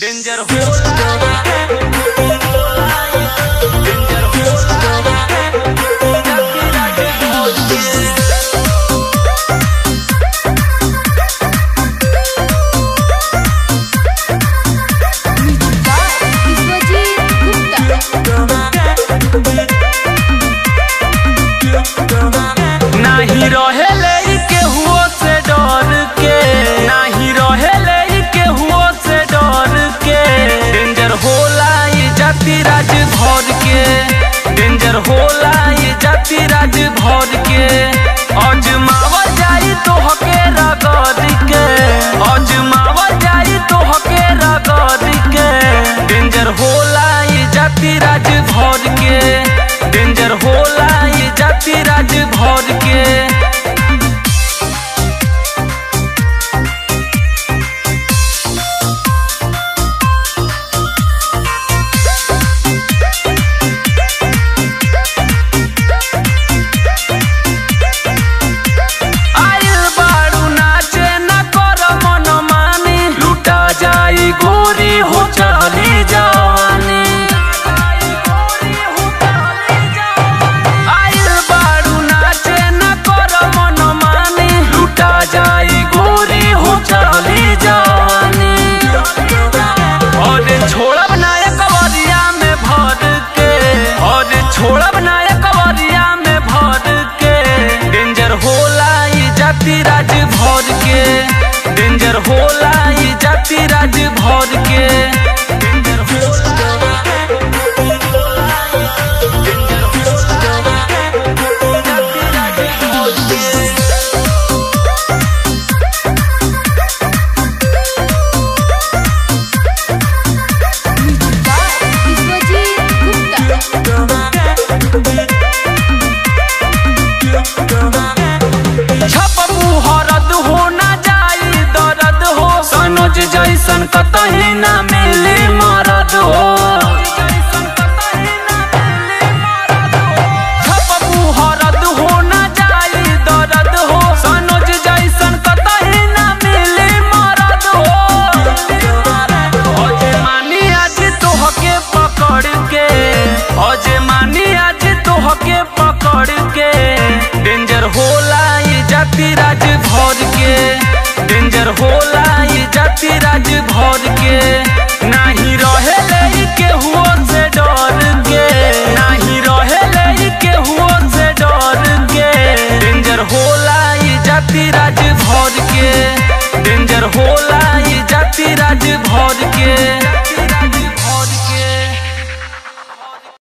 Danger होला जाति राज भर के। डेंजर होला ये जाति राज भर के जाई तो हके के। जाई तो हके के। डेंजर होला ये राज के। डेंजर होला ये जाति गोरी हो चली जवानी। आइल बारू नाचे न कर मन मानी। लुटा जाई गोरी हो चली जवानी। और छोड़ब ना एक कवरिया में भर के। और छोड़ब ना एक कवरिया में भर के। डेंजर होला इ जाति राज भर के। डेंजर होला इ जाति अजे मानी आज तोहके पकड़ के डेंजर होला इ जाति राज भर के डेंजर होला जाति राज भर के। डेंजर होला ये जाति